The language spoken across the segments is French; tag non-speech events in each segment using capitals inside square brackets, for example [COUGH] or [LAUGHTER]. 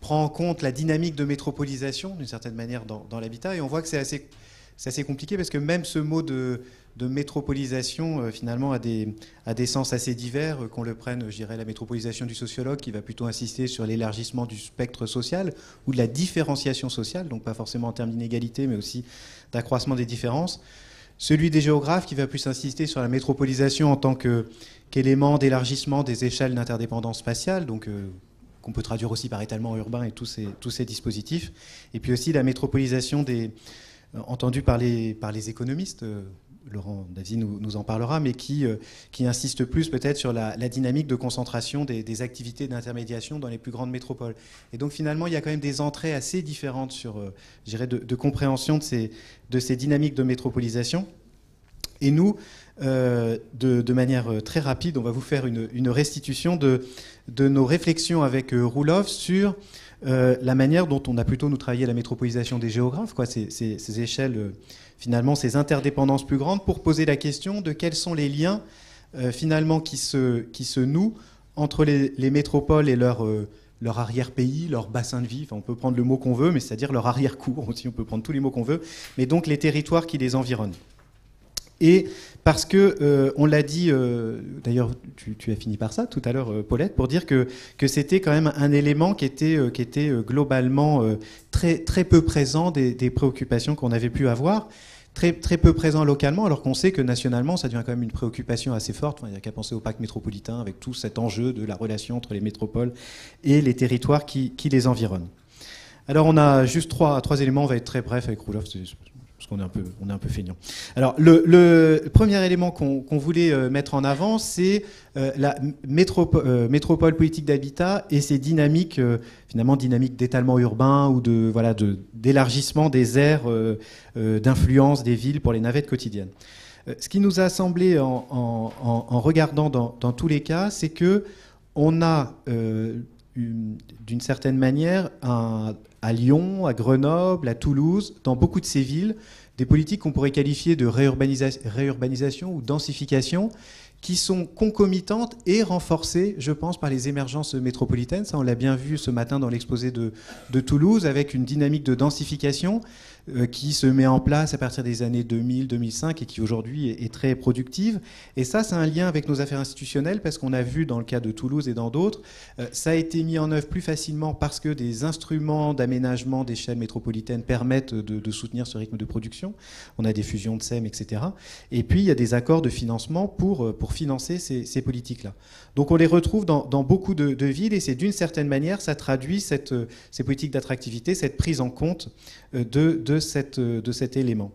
prend en compte la dynamique de métropolisation, d'une certaine manière, dans, l'habitat. Et on voit que c'est assez, assez compliqué parce que même ce mot de, de métropolisation, euh, finalement, a des, a des sens assez divers, euh, qu'on le prenne, je dirais, la métropolisation du sociologue, qui va plutôt insister sur l'élargissement du spectre social, ou de la différenciation sociale, donc pas forcément en termes d'inégalité, mais aussi d'accroissement des différences. Celui des géographes, qui va plus insister sur la métropolisation en tant qu'élément d'élargissement des échelles d'interdépendance spatiale, donc euh, qu'on peut traduire aussi par étalement urbain et tous ces, tous ces dispositifs. Et puis aussi la métropolisation des, entendue par les, par les économistes, Laurent David nous, en parlera, mais qui, euh, qui insiste plus peut-être sur la, dynamique de concentration des, activités d'intermédiation dans les plus grandes métropoles. Et donc finalement, il y a quand même des entrées assez différentes sur, euh, de, de, compréhension de ces, de ces dynamiques de métropolisation. Et nous, euh, de, manière très rapide, on va vous faire une, restitution de, nos réflexions avec Roulov sur la manière dont on a plutôt nous travaillé la métropolisation des géographes, quoi, ces, échelles finalement ces interdépendances plus grandes pour poser la question de quels sont les liens euh, finalement qui se, nouent entre les, métropoles et leur, euh, leur arrière-pays, leur bassin de vie. on peut prendre le mot qu'on veut, mais c'est-à-dire leur arrière-cour [LAUGHS] aussi, on peut prendre tous les mots qu'on veut, mais donc les territoires qui les environnent. Et parce que, euh, on l'a dit, euh, d'ailleurs, tu, as fini par ça tout à l'heure, euh, Paulette, pour dire que, c'était quand même un élément qui était, globalement très, très peu présent des, préoccupations qu'on avait pu avoir. Très, très peu présent localement, alors qu'on sait que nationalement, ça devient quand même une préoccupation assez forte. il n'y a qu'à penser au pacte métropolitain, avec tout cet enjeu de la relation entre les métropoles et les territoires qui, les environnent. Alors, on a juste trois, éléments, on va être très bref avec parce est un on est un peu feignant. Alors, le, premier élément qu'on voulait euh, mettre en avant, c'est euh, la euh, métropole, politique d'habitat et ses dynamiques, finalement, dynamiques d'étalement urbain ou de voilà d'élargissement des aires d'influence des villes pour les navettes quotidiennes. ce qui nous a semblé en, regardant dans, dans, tous les cas, c'est que on a d'une certaine manière un, à Lyon, à Grenoble, à Toulouse, dans beaucoup de ces villes, des politiques qu'on pourrait qualifier de réurbanisation ou densification, qui sont concomitantes et renforcées, je pense, par les émergences métropolitaines. Ça, on l'a bien vu ce matin dans l'exposé de, Toulouse, avec une dynamique de densification qui se met en place à partir des années 2000-2005 et qui aujourd'hui est, très productive. Et ça, c'est un lien avec nos affaires institutionnelles parce qu'on a vu dans le cas de Toulouse et dans d'autres, euh, ça a été mis en œuvre plus facilement parce que des instruments d'aménagement d'échelle métropolitaine permettent de, soutenir ce rythme de production. On a des fusions de SEM, etc. Et puis, il y a des accords de financement pour, euh, pour financer ces, politiques-là. Donc, on les retrouve dans, beaucoup de, villes et c'est d'une certaine manière, ça traduit ces politiques d'attractivité, cette prise en compte de de, cet élément.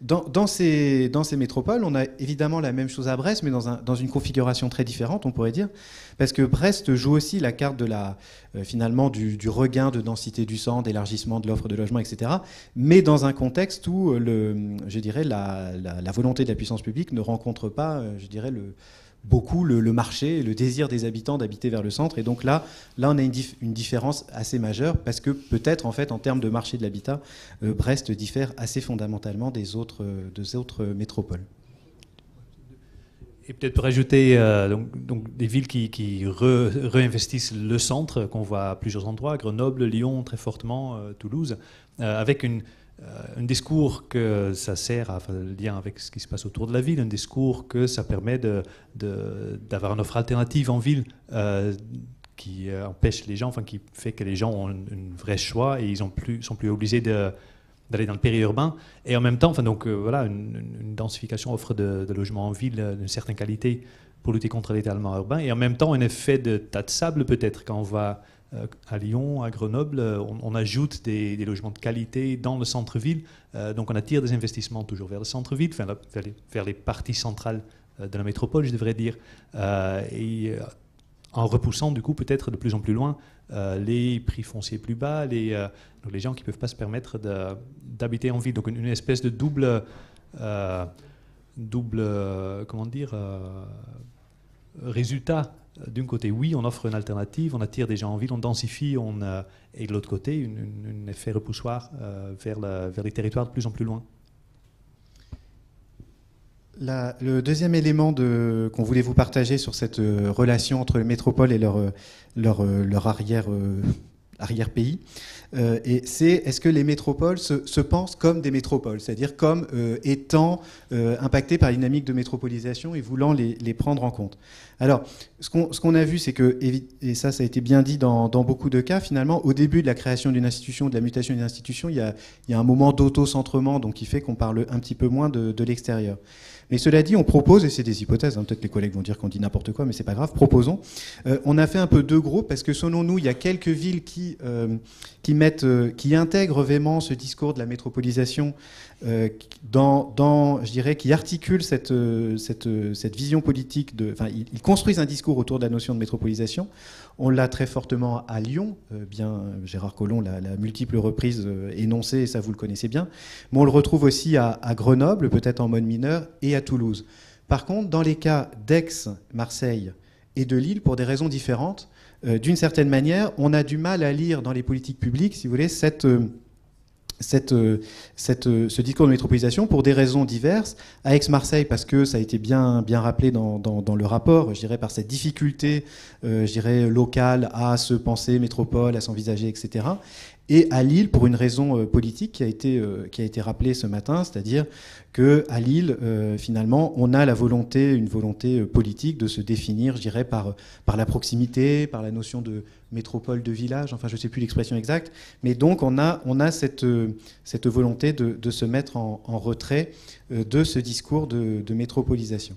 Dans, ces, métropoles, on a évidemment la même chose à Brest, mais dans, un, dans, une configuration très différente, on pourrait dire, parce que Brest joue aussi la carte de la, euh, finalement du, regain de densité du sang, d'élargissement de l'offre de logement, etc., mais dans un contexte où, le, je dirais, la, la, volonté de la puissance publique ne rencontre pas, euh, je dirais, le, beaucoup le, marché, le désir des habitants d'habiter vers le centre. Et donc là, là on a une, différence assez majeure parce que peut-être en fait en termes de marché de l'habitat, euh, Brest diffère assez fondamentalement des autres, des autres métropoles. Et peut-être pour ajouter euh, donc, des villes qui, qui réinvestissent le centre, qu'on voit à plusieurs endroits, Grenoble, Lyon très fortement, euh, Toulouse, avec une, euh, un discours que ça sert à faire le lien avec ce qui se passe autour de la ville, un discours que ça permet d'avoir de, une offre alternative en ville euh, qui euh, empêche les gens, enfin qui fait que les gens ont un, vrai choix et ils ont plus, sont plus obligés d'aller dans le périurbain. Et en même temps, enfin, donc, voilà, une, densification offre de, de logements en ville d'une certaine qualité pour lutter contre l'étalement urbain. Et en même temps, un effet de tas de sable peut-être quand on va euh, à Lyon, à Grenoble, euh, on, ajoute des, logements de qualité dans le centre-ville. Euh, donc on attire des investissements toujours vers le centre-ville, vers, les, parties centrales de la métropole, je devrais dire. et en repoussant du coup peut-être de plus en plus loin les prix fonciers plus bas, les, les gens qui ne peuvent pas se permettre d'habiter en ville. Donc une, espèce de double, double comment dire, résultat euh, d'un côté, oui, on offre une alternative, on attire des gens en ville, on densifie, on, et de l'autre côté, un effet repoussoir euh, vers, vers les territoires de plus en plus loin. le deuxième élément qu'on voulait vous partager sur cette euh, relation entre les métropoles et leur, leur, leur arrière arrière-pays. et c'est est-ce que les métropoles se, pensent comme des métropoles, c'est-à-dire comme étant impactées par la dynamique de métropolisation et voulant les, les prendre en compte? Alors, ce qu'on a vu, c'est que, et ça, ça a été bien dit dans, beaucoup de cas, finalement, au début de la création d'une institution, de la mutation d'une institution, il y a, un moment d'auto-centrement, donc qui fait qu'on parle un petit peu moins de, l'extérieur. Mais cela dit, on propose, et c'est des hypothèses, hein, peut-être les collègues vont dire qu'on dit n'importe quoi, mais c'est pas grave, proposons. Euh, on a fait un peu deux groupes, parce que selon nous, il y a quelques villes qui, euh, qui, mettent, euh, qui intègrent vraiment ce discours de la métropolisation dans, je dirais, qui articule cette, cette, cette vision politique. Enfin, ils, construisent un discours autour de la notion de métropolisation. On l'a très fortement à Lyon, bien Gérard Collomb l'a la multiples reprises énoncé, et ça vous le connaissez bien. Mais on le retrouve aussi à, à Grenoble, peut-être en mode mineur, et à Toulouse. Par contre, dans les cas d'Aix, Marseille et de Lille, pour des raisons différentes, d'une certaine manière, on a du mal à lire dans les politiques publiques, si vous voulez, cette cette, euh, cette, euh, ce discours de métropolisation pour des raisons diverses. À Aix-Marseille, parce que ça a été bien, bien rappelé dans, dans, dans le rapport, je dirais, par cette difficulté, euh, je dirais, locale à se penser métropole, à s'envisager, etc et à Lille pour une raison euh, politique qui a été, euh, qui a été rappelée ce matin, c'est-à-dire qu'à Lille, euh, finalement, on a la volonté, une volonté politique de se définir, je dirais, par, par la proximité, par la notion de métropole de village, enfin je ne sais plus l'expression exacte, mais donc on a, cette, volonté de, se mettre en, retrait de ce discours de, de métropolisation.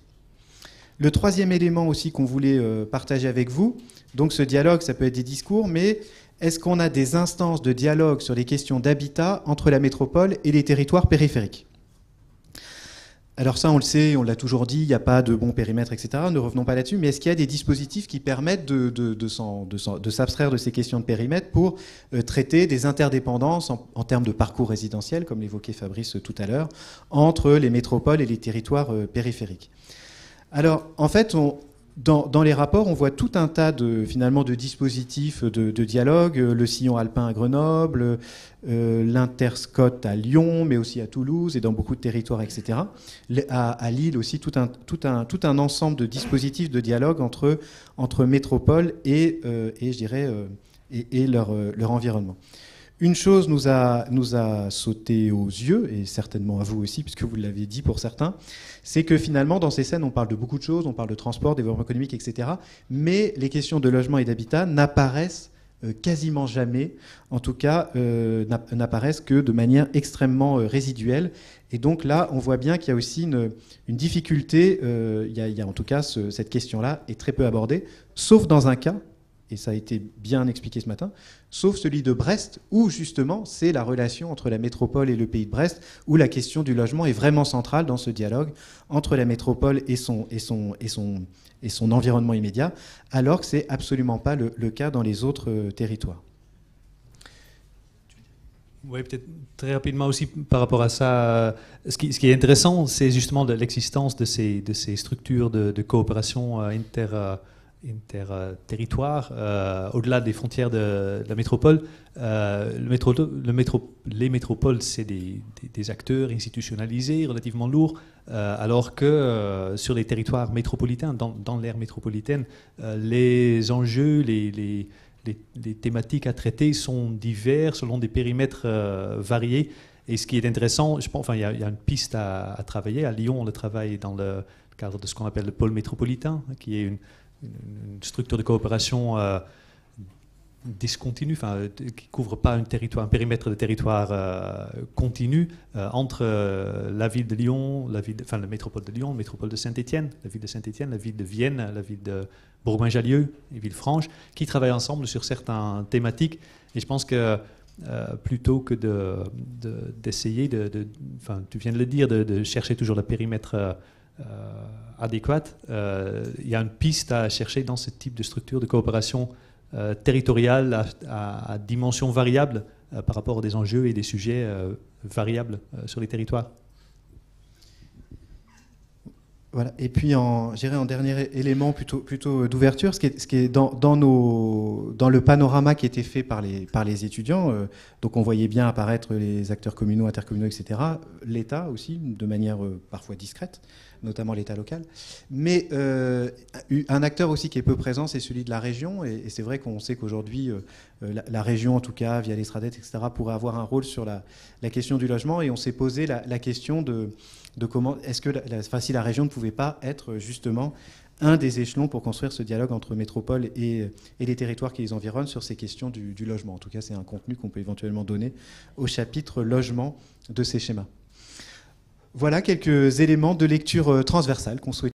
Le troisième élément aussi qu'on voulait partager avec vous, donc ce dialogue, ça peut être des discours, mais est-ce qu'on a des instances de dialogue sur les questions d'habitat entre la métropole et les territoires périphériques? Alors ça, on le sait, on l'a toujours dit, il n'y a pas de bon périmètre, etc. Ne revenons pas là-dessus. Mais est-ce qu'il y a des dispositifs qui permettent de, s'abstraire de ces questions de périmètre pour euh, traiter des interdépendances en, termes de parcours résidentiel, comme l'évoquait Fabrice tout à l'heure, entre les métropoles et les territoires euh, périphériques? Alors, en fait, on, dans, les rapports, on voit tout un tas de, finalement, de dispositifs de, dialogue, euh, le sillon alpin à Grenoble, euh, l'interscot à Lyon, mais aussi à Toulouse et dans beaucoup de territoires, etc. À, Lille aussi, tout un, ensemble de dispositifs de dialogue entre, entre métropole et, euh, et je dirais, et, leur environnement. Une chose nous a, nous a sauté aux yeux, et certainement à vous aussi, puisque vous l'avez dit pour certains, c'est que finalement, dans ces scènes, on parle de beaucoup de choses, on parle de transport, développement économique, etc. Mais les questions de logement et d'habitat n'apparaissent euh, quasiment jamais, en tout cas, euh, n'apparaissent que de manière extrêmement euh, résiduelle. Et donc là, on voit bien qu'il y a aussi une, difficulté, il y, a, en tout cas cette question-là est très peu abordée, sauf dans un cas, et ça a été bien expliqué ce matin, sauf celui de Brest, où justement c'est la relation entre la métropole et le pays de Brest, où la question du logement est vraiment centrale dans ce dialogue entre la métropole et son, et son, et son, et son environnement immédiat, alors que ce n'est absolument pas le, cas dans les autres euh, territoires. Oui, peut-être très rapidement aussi par rapport à ça. Euh, ce qui, ce qui est intéressant, c'est justement l'existence de ces, de ces structures de, de coopération euh, inter interterritoire, euh, au-delà des frontières de, la métropole. Euh, le métro, le métro, les métropoles, c'est des, acteurs institutionnalisés, relativement lourds, euh, alors que sur les territoires métropolitains, dans, dans l'ère métropolitaine, les enjeux, les, les, les, thématiques à traiter sont divers selon des périmètres variés. Et ce qui est intéressant, je pense, enfin, il y, a, une piste à, à, travailler. À Lyon, on le travaille dans le cadre de ce qu'on appelle le pôle métropolitain, qui est une, une, structure de coopération euh, discontinue, enfin, qui couvre pas un périmètre de territoire euh, continu euh, entre la ville de Lyon, la ville, enfin, la métropole de Lyon, la métropole de Saint-Étienne, la ville de Saint-Étienne, la ville de Vienne, la ville de Bourgoin-Jallieu et Villefranche, qui travaillent ensemble sur certaines thématiques. Et je pense que plutôt que d'essayer de, de, enfin, tu viens de le dire, de, chercher toujours le périmètre adéquate, euh, il y a une piste à chercher dans ce type de structure de coopération euh, territoriale à, dimension variable par rapport à des enjeux et des sujets variables sur les territoires. Voilà. Et puis, en, en dernier élément plutôt, d'ouverture, ce qui est, dans, le panorama qui était fait par les étudiants, donc on voyait bien apparaître les acteurs communaux, intercommunaux, etc., l'État aussi, de manière parfois discrète, notamment l'État local. Mais un acteur aussi qui est peu présent, c'est celui de la région. Et, c'est vrai qu'on sait qu'aujourd'hui, la, région, en tout cas, via les etc., pourrait avoir un rôle sur la, question du logement. Et on s'est posé la, question de, comment est-ce que la, si la région ne pouvait pas être justement un des échelons pour construire ce dialogue entre métropole et, les territoires qui les environnent sur ces questions du logement. En tout cas, c'est un contenu qu'on peut éventuellement donner au chapitre logement de ces schémas. Voilà quelques éléments de lecture euh, transversale qu'on souhaite